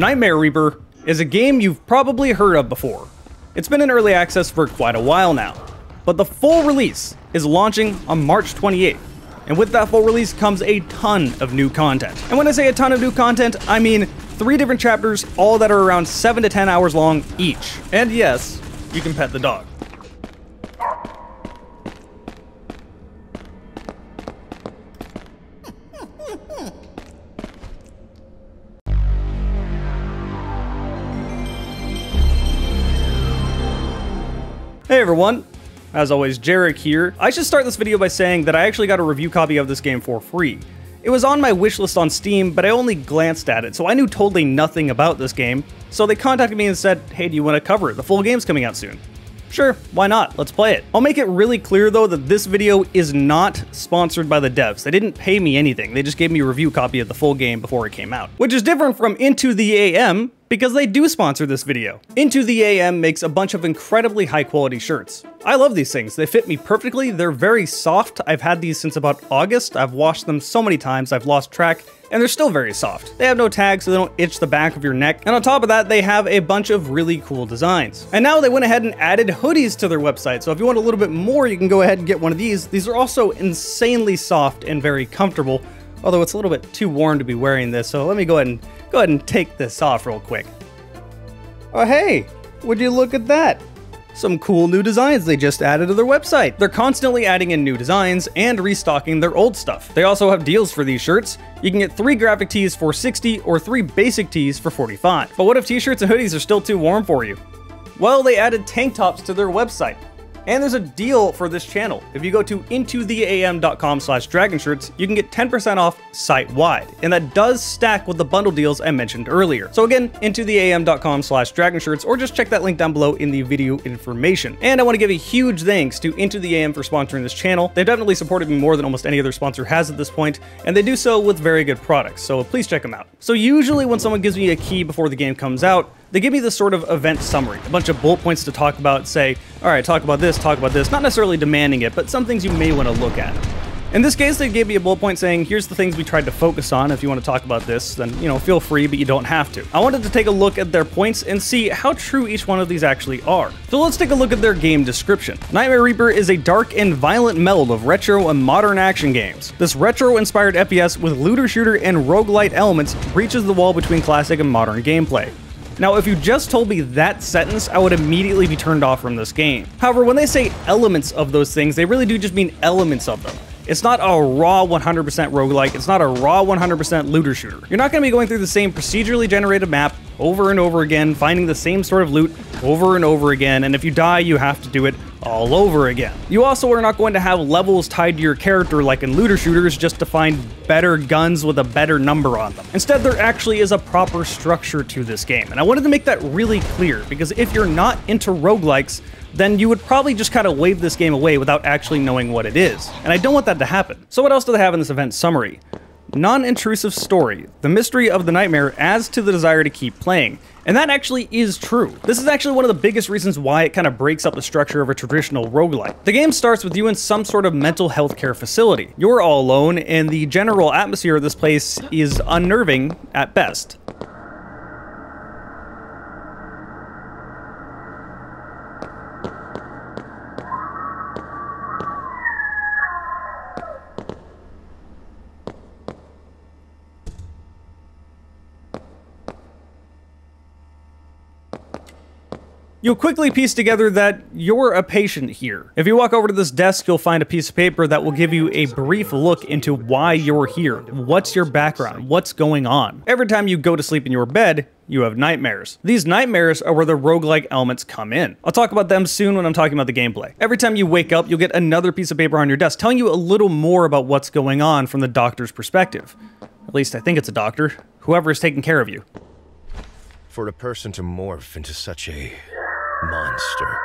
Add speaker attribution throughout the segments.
Speaker 1: Nightmare Reaper is a game you've probably heard of before. It's been in early access for quite a while now, but the full release is launching on March 28th. And with that full release comes a ton of new content. And when I say a ton of new content, I mean three different chapters, all that are around 7 to 10 hours long each. And yes, you can pet the dog. Hey everyone, as always, Jarek here. I should start this video by saying that I actually got a review copy of this game for free. It was on my wishlist on Steam, but I only glanced at it, so I knew totally nothing about this game. So they contacted me and said, hey, do you want to cover it? The full game's coming out soon. Sure, why not? Let's play it. I'll make it really clear though that this video is not sponsored by the devs. They didn't pay me anything. They just gave me a review copy of the full game before it came out. Which is different from Into the AM, because they do sponsor this video. Into the AM makes a bunch of incredibly high quality shirts. I love these things. They fit me perfectly. They're very soft. I've had these since about August. I've washed them so many times I've lost track and they're still very soft. They have no tags so they don't itch the back of your neck, and on top of that, they have a bunch of really cool designs. And now they went ahead and added hoodies to their website, so if you want a little bit more, you can go ahead and get one of these. These are also insanely soft and very comfortable, although it's a little bit too warm to be wearing this, so let me go ahead and go ahead and take this off real quick. Oh hey, would you look at that? Some cool new designs they just added to their website. They're constantly adding in new designs and restocking their old stuff. They also have deals for these shirts. You can get three graphic tees for 60 or three basic tees for 45. But what if t-shirts and hoodies are still too warm for you? Well, they added tank tops to their website. And there's a deal for this channel. If you go to intotheam.com slash dragonshirts, you can get 10% off site-wide. And that does stack with the bundle deals I mentioned earlier. So again, intotheam.com slash dragonshirts, or just check that link down below in the video information. And I want to give a huge thanks to Into the AM for sponsoring this channel. They've definitely supported me more than almost any other sponsor has at this point, and they do so with very good products, so please check them out. So usually when someone gives me a key before the game comes out, they give me this sort of event summary, a bunch of bullet points to talk about, say, all right, talk about this, talk about this, not necessarily demanding it, but some things you may want to look at. In this case, they gave me a bullet point saying, here's the things we tried to focus on. If you want to talk about this, then, you know, feel free, but you don't have to. I wanted to take a look at their points and see how true each one of these actually are. So let's take a look at their game description. Nightmare Reaper is a dark and violent meld of retro and modern action games. This retro-inspired FPS with looter shooter and roguelite elements breaches the wall between classic and modern gameplay. Now, if you just told me that sentence, I would immediately be turned off from this game. However, when they say elements of those things, they really do just mean elements of them. It's not a raw 100% roguelike, it's not a raw 100% looter shooter. You're not going to be going through the same procedurally generated map over and over again, finding the same sort of loot over and over again, and if you die, you have to do it all over again. You also are not going to have levels tied to your character like in looter shooters just to find better guns with a better number on them. Instead, there actually is a proper structure to this game, and I wanted to make that really clear, because if you're not into roguelikes, then you would probably just kind of wave this game away without actually knowing what it is. And I don't want that to happen. So what else do they have in this event summary? Non-intrusive story. The mystery of the nightmare adds to the desire to keep playing. And that actually is true. This is actually one of the biggest reasons why it kind of breaks up the structure of a traditional roguelike. The game starts with you in some sort of mental health care facility. You're all alone, and the general atmosphere of this place is unnerving at best. You'll quickly piece together that you're a patient here. If you walk over to this desk, you'll find a piece of paper that will give you a brief look into why you're here. What's your background? What's going on? Every time you go to sleep in your bed, you have nightmares. These nightmares are where the roguelike elements come in. I'll talk about them soon when I'm talking about the gameplay. Every time you wake up, you'll get another piece of paper on your desk telling you a little more about what's going on from the doctor's perspective. At least I think it's a doctor. Whoever is taking care of you.
Speaker 2: For a person to morph into such a monster.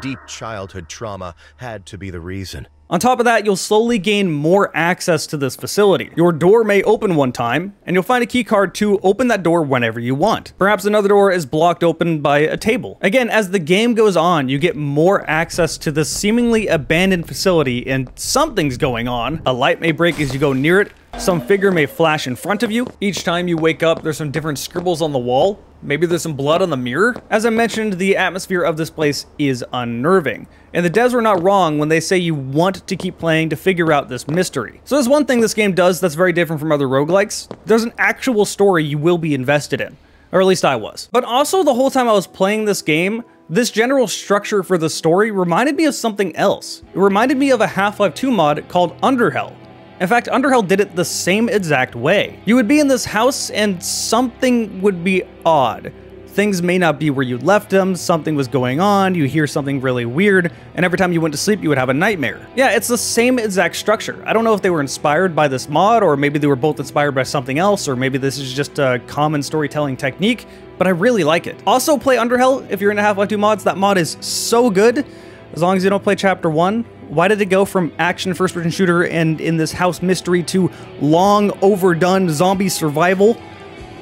Speaker 2: Deep childhood trauma had to be the reason.
Speaker 1: On top of that, you'll slowly gain more access to this facility. Your door may open one time, and you'll find a keycard to open that door whenever you want. Perhaps another door is blocked open by a table. Again, as the game goes on, you get more access to this seemingly abandoned facility, and something's going on. A light may break as you go near it, Some figure may flash in front of you. Each time you wake up, there's some different scribbles on the wall. Maybe there's some blood on the mirror. As I mentioned, the atmosphere of this place is unnerving. And the devs were not wrong when they say you want to keep playing to figure out this mystery. So there's one thing this game does that's very different from other roguelikes. There's an actual story you will be invested in. Or at least I was. But also the whole time I was playing this game, this general structure for the story reminded me of something else. It reminded me of a Half-Life 2 mod called Underhell. In fact, Underhell did it the same exact way. You would be in this house and something would be odd. Things may not be where you left them, something was going on, you hear something really weird, and every time you went to sleep, you would have a nightmare. Yeah, it's the same exact structure. I don't know if they were inspired by this mod, or maybe they were both inspired by something else, or maybe this is just a common storytelling technique, but I really like it. Also, play Underhell if you're into Half-Life 2 mods. That mod is so good, as long as you don't play Chapter 1. Why did it go from action first-person shooter and in this house mystery to long overdone zombie survival?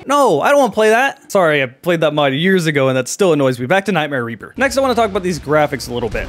Speaker 1: No, I don't want to play that. Sorry, I played that mod years ago and that still annoys me. Back to Nightmare Reaper. Next, I want to talk about these graphics a little bit.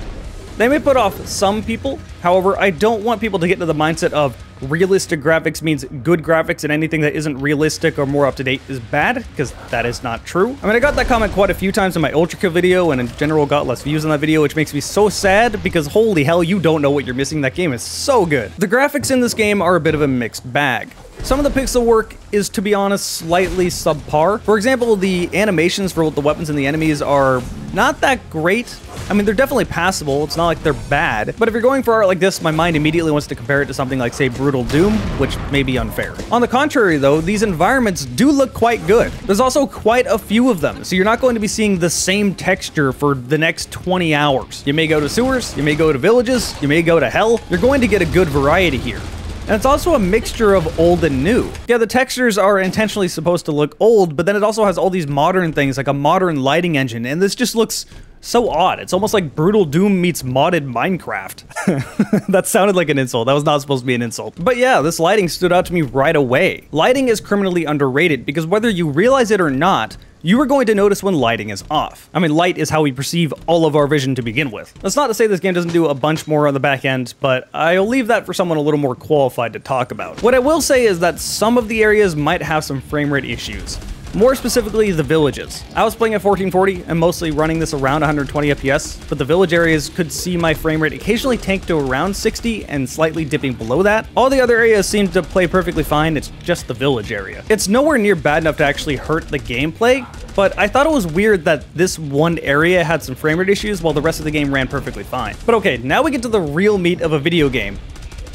Speaker 1: They may put off some people, however, I don't want people to get into the mindset of realistic graphics means good graphics and anything that isn't realistic or more up to date is bad, because that is not true. I mean, I got that comment quite a few times in my Ultrakill video and in general got less views on that video, which makes me so sad because holy hell, you don't know what you're missing. That game is so good. The graphics in this game are a bit of a mixed bag. Some of the pixel work is, to be honest, slightly subpar. For example, the animations for the weapons and the enemies are not that great. I mean, they're definitely passable. It's not like they're bad. But if you're going for art like this, my mind immediately wants to compare it to something like, say, Brutal Doom, which may be unfair. On the contrary, though, these environments do look quite good. There's also quite a few of them, so you're not going to be seeing the same texture for the next 20 hours. You may go to sewers, you may go to villages, you may go to hell. You're going to get a good variety here. And it's also a mixture of old and new. Yeah, the textures are intentionally supposed to look old, but then it also has all these modern things, like a modern lighting engine, and this just looks so odd. It's almost like Brutal Doom meets modded Minecraft. that sounded like an insult. That was not supposed to be an insult. But yeah, this lighting stood out to me right away. Lighting is criminally underrated because whether you realize it or not, you are going to notice when lighting is off. I mean, light is how we perceive all of our vision to begin with. That's not to say this game doesn't do a bunch more on the back end, but I'll leave that for someone a little more qualified to talk about. What I will say is that some of the areas might have some frame rate issues. More specifically, the villages. I was playing at 1440 and mostly running this around 120 FPS, but the village areas could see my frame rate occasionally tank to around 60 and slightly dipping below that. All the other areas seemed to play perfectly fine, it's just the village area. It's nowhere near bad enough to actually hurt the gameplay, but I thought it was weird that this one area had some frame rate issues while the rest of the game ran perfectly fine. But okay, now we get to the real meat of a video game.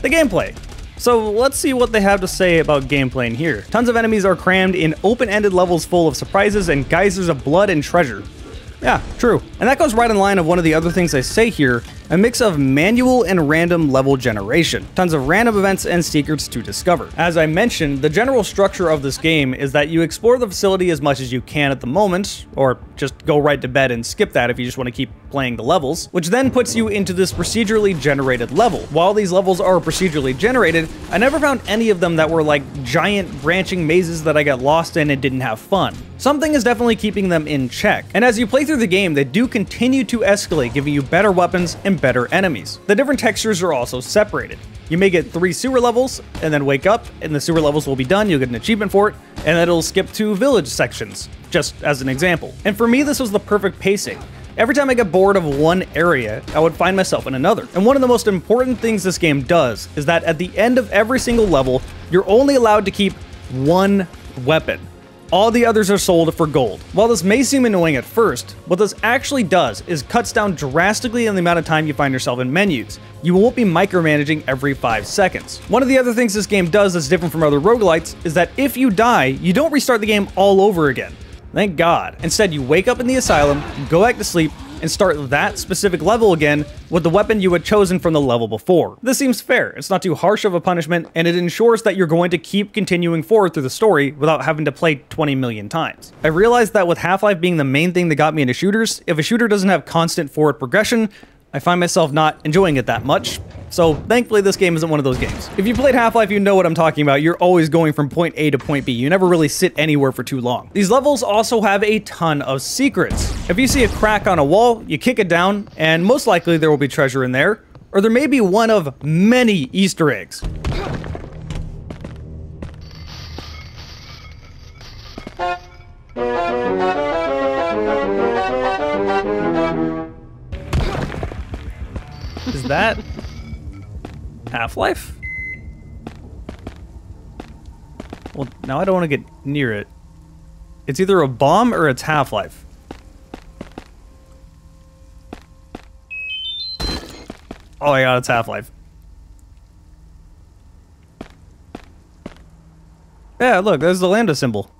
Speaker 1: The gameplay. So let's see what they have to say about gameplay in here. Tons of enemies are crammed in open-ended levels full of surprises and geysers of blood and treasure. Yeah, true. And that goes right in line of one of the other things I say here, a mix of manual and random level generation. Tons of random events and secrets to discover. As I mentioned, the general structure of this game is that you explore the facility as much as you can at the moment, or just go right to bed and skip that if you just want to keep playing the levels, which then puts you into this procedurally generated level. While these levels are procedurally generated, I never found any of them that were like giant branching mazes that I got lost in and didn't have fun. Something is definitely keeping them in check. And as you play through the game, they do continue to escalate, giving you better weapons and better enemies. The different textures are also separated. You may get three sewer levels, and then wake up, and the sewer levels will be done, you'll get an achievement for it, and then it'll skip to village sections, just as an example. And for me, this was the perfect pacing. Every time I get bored of one area, I would find myself in another. And one of the most important things this game does is that at the end of every single level, you're only allowed to keep one weapon. All the others are sold for gold. While this may seem annoying at first, what this actually does is cuts down drastically in the amount of time you find yourself in menus. You won't be micromanaging every 5 seconds. One of the other things this game does that's different from other roguelites is that if you die, you don't restart the game all over again. Thank God. Instead, you wake up in the asylum, go back to sleep, and start that specific level again with the weapon you had chosen from the level before. This seems fair, it's not too harsh of a punishment, and it ensures that you're going to keep continuing forward through the story without having to play 20 million times. I realized that with Half-Life being the main thing that got me into shooters, if a shooter doesn't have constant forward progression, I find myself not enjoying it that much. So thankfully this game isn't one of those games. If you played Half-Life, you know what I'm talking about. You're always going from point A to point B. You never really sit anywhere for too long. These levels also have a ton of secrets. If you see a crack on a wall, you kick it down, and most likely there will be treasure in there, or there may be one of many Easter eggs. That Half-Life? Well, now I don't want to get near it. It's either a bomb or it's Half-Life. Oh my god, it's Half-Life. Yeah, look, there's the lambda symbol.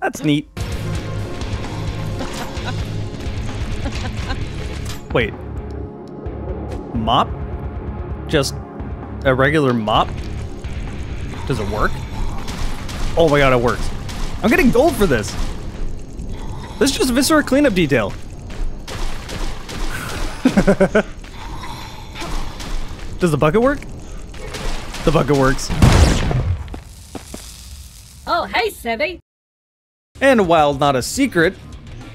Speaker 1: That's neat. Wait. Mop? Just a regular mop? Does it work? Oh my god, it works. I'm getting gold for this. This is just Viscera cleanup detail. Does the bucket work? The bucket works.
Speaker 3: Oh, hey, Sebby.
Speaker 1: And while not a secret,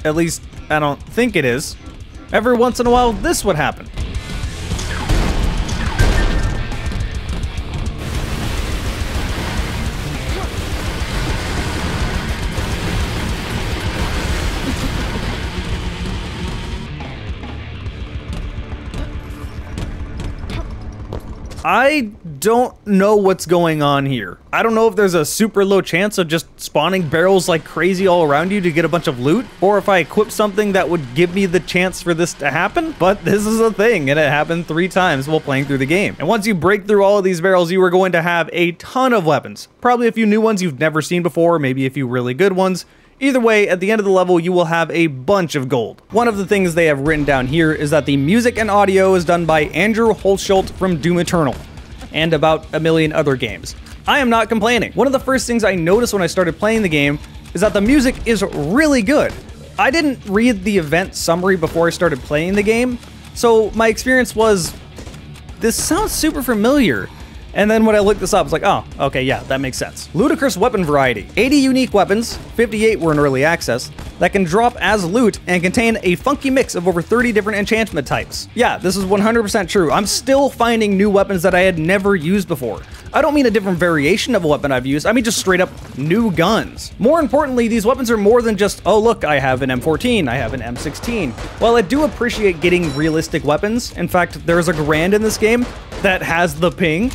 Speaker 1: at least I don't think it is, every once in a while this would happen. I don't know what's going on here. I don't know if there's a super low chance of just spawning barrels like crazy all around you to get a bunch of loot, or if I equip something that would give me the chance for this to happen, but this is a thing, and it happened three times while playing through the game. And once you break through all of these barrels, you are going to have a ton of weapons. Probably a few new ones you've never seen before, maybe a few really good ones, Either way, at the end of the level, you will have a bunch of gold. One of the things they have written down here is that the music and audio is done by Andrew Hulshult from Doom Eternal, and about a million other games. I am not complaining. One of the first things I noticed when I started playing the game is that the music is really good. I didn't read the event summary before I started playing the game, so my experience was, this sounds super familiar. And then when I looked this up, I was like, oh, okay, yeah, that makes sense. Ludicrous weapon variety. 80 unique weapons, 58 were in early access, that can drop as loot and contain a funky mix of over 30 different enchantment types. Yeah, this is 100% true. I'm still finding new weapons that I had never used before. I don't mean a different variation of a weapon I've used, I mean just straight up new guns. More importantly, these weapons are more than just, oh look, I have an M14, I have an M16. While I do appreciate getting realistic weapons, in fact, there's a Garand in this game that has the ping,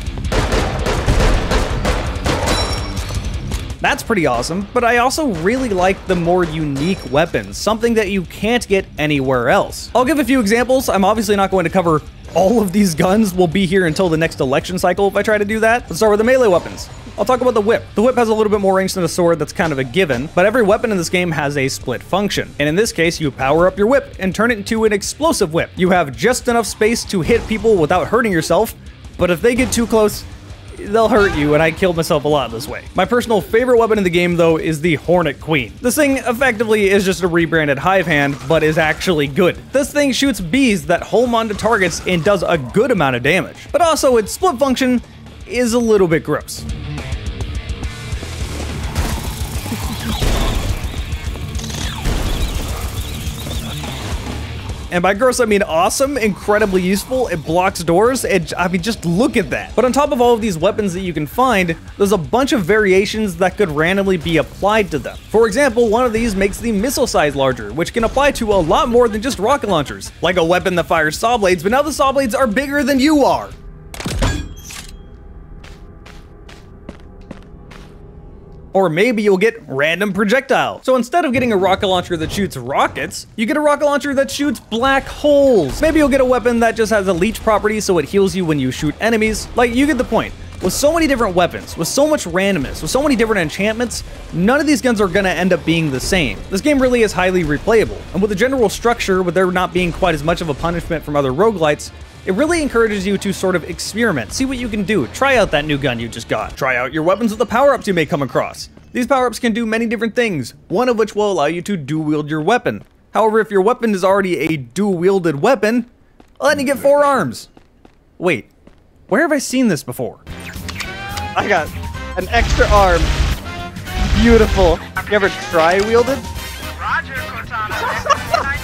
Speaker 1: That's pretty awesome, but I also really like the more unique weapons, something that you can't get anywhere else. I'll give a few examples. I'm obviously not going to cover all of these guns. We'll be here until the next election cycle if I try to do that. Let's start with the melee weapons. I'll talk about the whip. The whip has a little bit more range than a sword, that's kind of a given, but every weapon in this game has a split function. And in this case, you power up your whip and turn it into an explosive whip. You have just enough space to hit people without hurting yourself, but if they get too close, they'll hurt you, and I killed myself a lot this way. My personal favorite weapon in the game, though, is the Hornet Queen. This thing effectively is just a rebranded Hive Hand, but is actually good. This thing shoots bees that home onto targets and does a good amount of damage. But also, its split function is a little bit gross. And by gross, I mean awesome, incredibly useful. It blocks doors. It, I mean, just look at that. But on top of all of these weapons that you can find, there's a bunch of variations that could randomly be applied to them. For example, one of these makes the missile size larger, which can apply to a lot more than just rocket launchers. Like a weapon that fires saw blades, but now the saw blades are bigger than you are. Or maybe you'll get random projectile. So instead of getting a rocket launcher that shoots rockets, you get a rocket launcher that shoots black holes. Maybe you'll get a weapon that just has a leech property so it heals you when you shoot enemies. Like, you get the point. With so many different weapons, with so much randomness, with so many different enchantments, none of these guns are gonna end up being the same. This game really is highly replayable, and with the general structure, with there not being quite as much of a punishment from other roguelites, it really encourages you to sort of experiment, see what you can do, try out that new gun you just got, try out your weapons with the power-ups you may come across. These power-ups can do many different things, one of which will allow you to dual-wield your weapon. However, if your weapon is already a dual-wielded weapon, then you get four arms. Wait, where have I seen this before?
Speaker 4: I got an extra arm. Beautiful. You ever try-wielded?
Speaker 5: Roger, Cortana.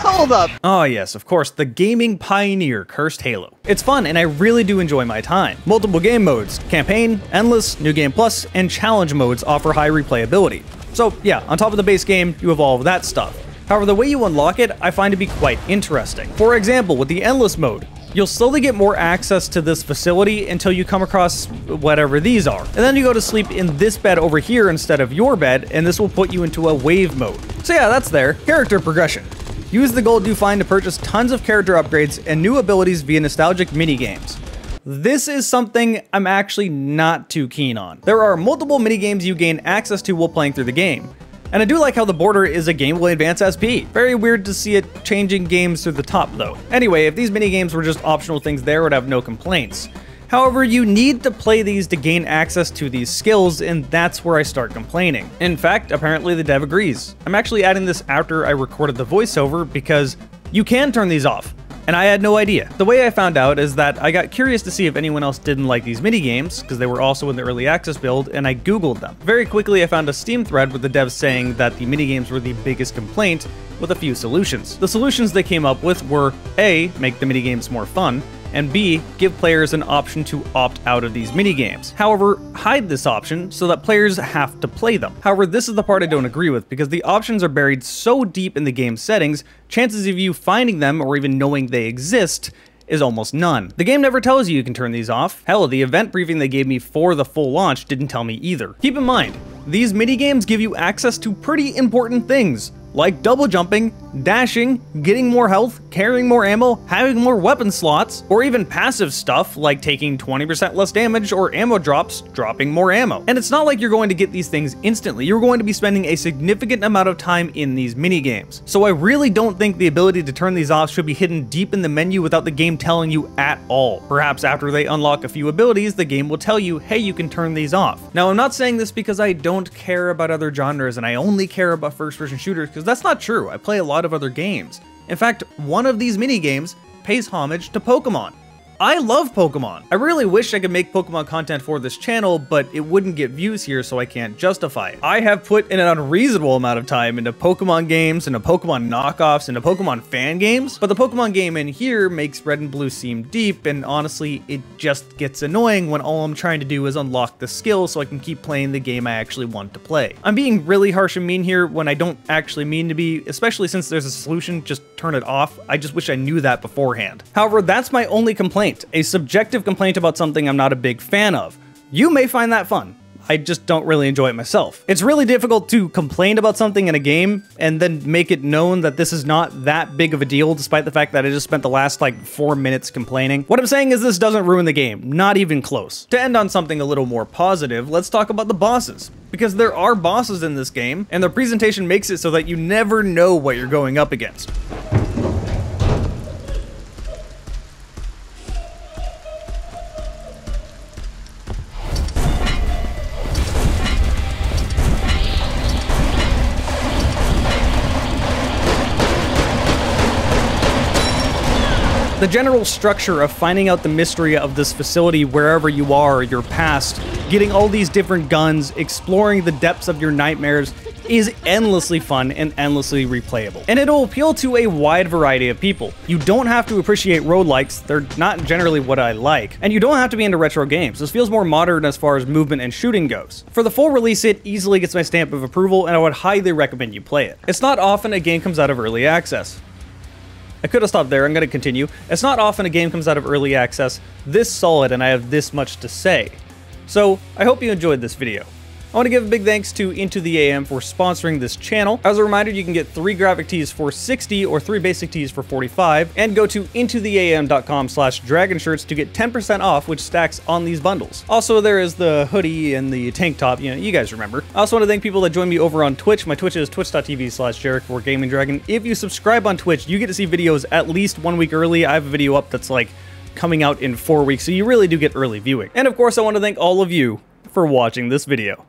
Speaker 4: Hold up.
Speaker 1: Oh yes, of course, the Gaming Pioneer Cursed Halo. It's fun and I really do enjoy my time. Multiple game modes, campaign, endless, new game plus, and challenge modes offer high replayability. So yeah, on top of the base game, you have all of that stuff. However, the way you unlock it, I find to be quite interesting. For example, with the Endless mode, You'll slowly get more access to this facility until you come across whatever these are. And then you go to sleep in this bed over here instead of your bed, and this will put you into a wave mode. So yeah, that's there. Character progression. Use the gold you find to purchase tons of character upgrades and new abilities via nostalgic minigames. This is something I'm actually not too keen on. There are multiple minigames you gain access to while playing through the game. And I do like how the border is a Game Boy Advance SP. Very weird to see it changing games through the top though. Anyway, if these minigames were just optional things there, I would have no complaints. However, you need to play these to gain access to these skills, and that's where I start complaining. In fact, apparently the dev agrees. I'm actually adding this after I recorded the voiceover because you can turn these off and I had no idea. The way I found out is that I got curious to see if anyone else didn't like these minigames, because they were also in the early access build, and I googled them. Very quickly I found a Steam thread with the devs saying that the minigames were the biggest complaint, with a few solutions. The solutions they came up with were A, make the minigames more fun, and B, give players an option to opt out of these minigames. However, hide this option so that players have to play them. However, this is the part I don't agree with because the options are buried so deep in the game's settings, chances of you finding them or even knowing they exist is almost none. The game never tells you you can turn these off. Hell, the event briefing they gave me for the full launch didn't tell me either. Keep in mind, these minigames give you access to pretty important things, like double jumping, dashing, getting more health, carrying more ammo, having more weapon slots, or even passive stuff like taking 20% less damage or ammo drops, dropping more ammo. And it's not like you're going to get these things instantly, you're going to be spending a significant amount of time in these minigames. So I really don't think the ability to turn these off should be hidden deep in the menu without the game telling you at all. Perhaps after they unlock a few abilities, the game will tell you, hey, you can turn these off. Now, I'm not saying this because I don't care about other genres and I only care about first-person shooters, because that's not true. I play a lot of other games. In fact, one of these mini games pays homage to Pokemon. I love Pokemon. I really wish I could make Pokemon content for this channel, but it wouldn't get views here, so I can't justify it. I have put in an unreasonable amount of time into Pokemon games, into Pokemon knockoffs, into Pokemon fan games, but the Pokemon game in here makes Red and Blue seem deep, and honestly, it just gets annoying when all I'm trying to do is unlock the skill so I can keep playing the game I actually want to play. I'm being really harsh and mean here when I don't actually mean to be, especially since there's a solution, just turn it off. I just wish I knew that beforehand. However, that's my only complaint complaint, a subjective complaint about something I'm not a big fan of. You may find that fun. I just don't really enjoy it myself. It's really difficult to complain about something in a game and then make it known that this is not that big of a deal despite the fact that I just spent the last like four minutes complaining. What I'm saying is this doesn't ruin the game, not even close. To end on something a little more positive, let's talk about the bosses. Because there are bosses in this game, and their presentation makes it so that you never know what you're going up against. The general structure of finding out the mystery of this facility wherever you are, your past, getting all these different guns, exploring the depths of your nightmares, is endlessly fun and endlessly replayable. And it'll appeal to a wide variety of people. You don't have to appreciate roguelikes, they're not generally what I like. And you don't have to be into retro games, this feels more modern as far as movement and shooting goes. For the full release, it easily gets my stamp of approval, and I would highly recommend you play it. It's not often a game comes out of early access. I could have stopped there, I'm going to continue. It's not often a game comes out of early access this solid and I have this much to say. So, I hope you enjoyed this video. I want to give a big thanks to Into the AM for sponsoring this channel. As a reminder, you can get three graphic tees for 60 or three basic tees for 45, and go to intotheam.com slash dragon shirts to get 10% off, which stacks on these bundles. Also, there is the hoodie and the tank top, you know, you guys remember. I also want to thank people that join me over on Twitch. My Twitch is twitch.tv slash Jarek Gaming Dragon. If you subscribe on Twitch, you get to see videos at least one week early. I have a video up that's like coming out in four weeks, so you really do get early viewing. And of course, I want to thank all of you for watching this video.